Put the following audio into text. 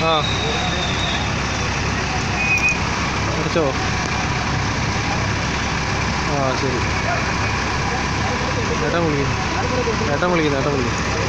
ആ. അടച്ചോ. ആ ശരി. ഏട്ടൻ വിളിക്കുന്നു. ഏട്ടൻ വിളിക്കുന്നു ഏട്ടൻ വിളിക്കുന്നു.